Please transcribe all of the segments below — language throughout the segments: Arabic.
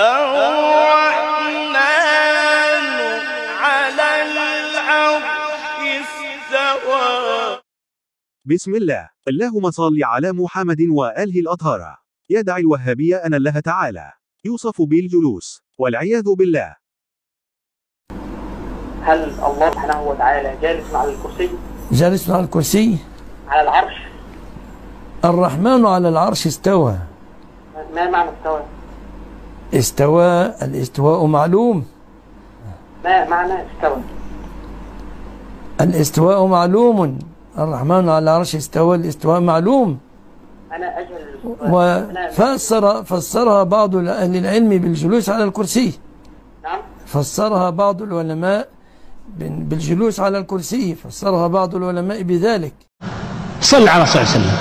الرحمن على العرش استوى بسم الله. اللهم صل على محمد وآله الأطهار. يدعي الوهابية أن الله تعالى. يوصف بالجلوس والعياذ بالله. هل الله سبحانه وتعالى جالس على الكرسي؟ جالس على الكرسي؟ على العرش؟ الرحمن على العرش استوى. ما معنى استوى؟ استوى الاستواء معلوم. ما معنى استوى. الاستواء معلوم. الرحمن على العرش استوى الاستواء معلوم. أنا- وفسر فسرها بعض أهل العلم بالجلوس على الكرسي. نعم. فسرها بعض العلماء بال- بالجلوس على الكرسي. فسرها بعض العلماء بذلك. صل على صلى الله عليه وسلم.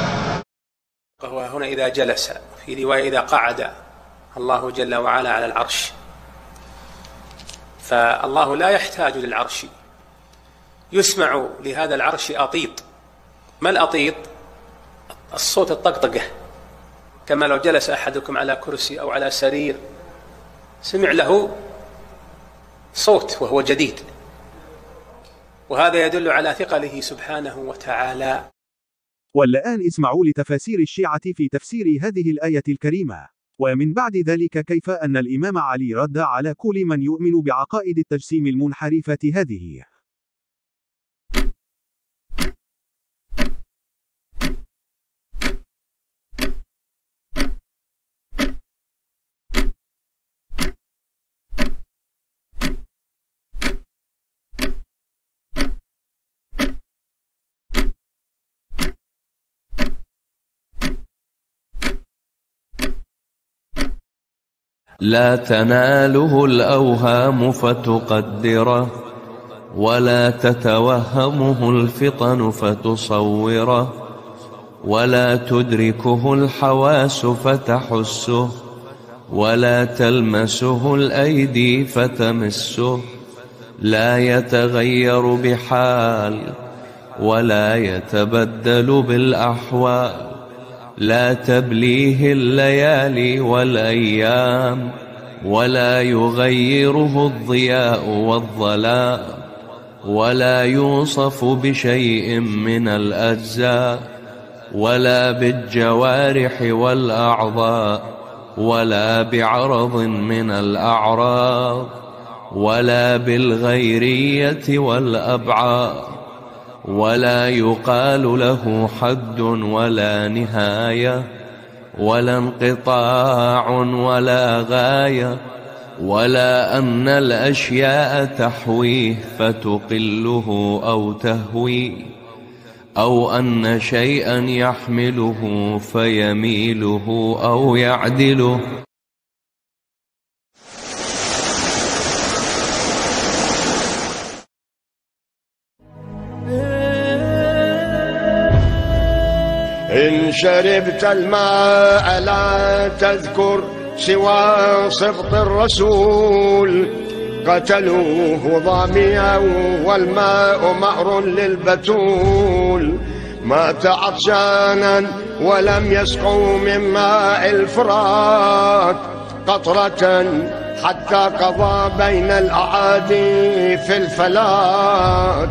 وهو هنا إذا جلس في رواية إذا قعد. الله جل وعلا على العرش. فالله لا يحتاج للعرش. يسمع لهذا العرش أطيط. ما الأطيط؟ الصوت الطقطقة. كما لو جلس أحدكم على كرسي أو على سرير سمع له صوت وهو جديد. وهذا يدل على ثقله سبحانه وتعالى. والآن اسمعوا لتفاسير الشيعة في تفسير هذه الآية الكريمة. ومن بعد ذلك كيف أن الإمام علي رد على كل من يؤمن بعقائد التجسيم المنحرفة هذه؟ لا تناله الأوهام فتقدره ولا تتوهمه الفطن فتصوره ولا تدركه الحواس فتحسه ولا تلمسه الأيدي فتمسه. لا يتغير بحال ولا يتبدل بالأحوال. لا تبليه الليالي والأيام ولا يغيره الضياء والظلام ولا يوصف بشيء من الأجزاء ولا بالجوارح والأعضاء ولا بعرض من الأعراض ولا بالغيرية والأبعاد. ولا يقال له حد ولا نهاية ولا انقطاع ولا غاية ولا أن الأشياء تحويه فتقله أو تهويه أو أن شيئا يحمله فيميله أو يعدله. إن شربت الماء لا تذكر سوى صبط الرسول. قتلوه ضاميا والماء مأر للبتول. مات عطشانا ولم يسقوا من ماء الفرات قطرة حتى قضى بين الأعادي في الفلات